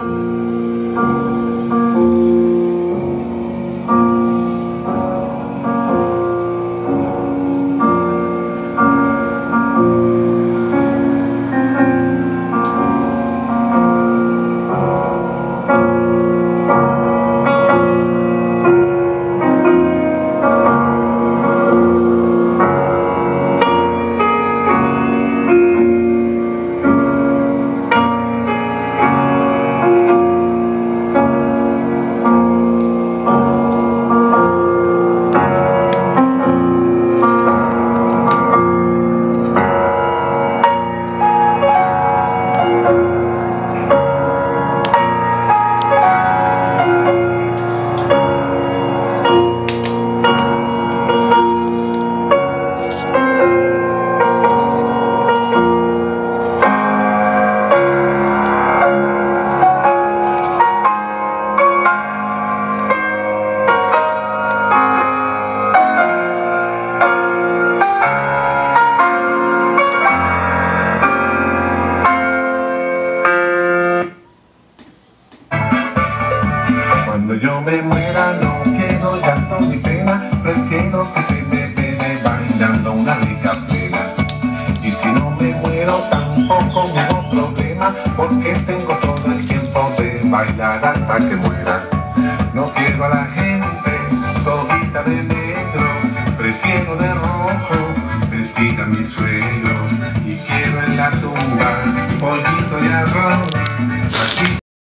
Música Cuando yo me muera no quiero llanto ni pena, prefiero que se me vele bailando una rica plena. Y si no me muero tampoco me hago problema, porque tengo todo el tiempo de bailar hasta que muera.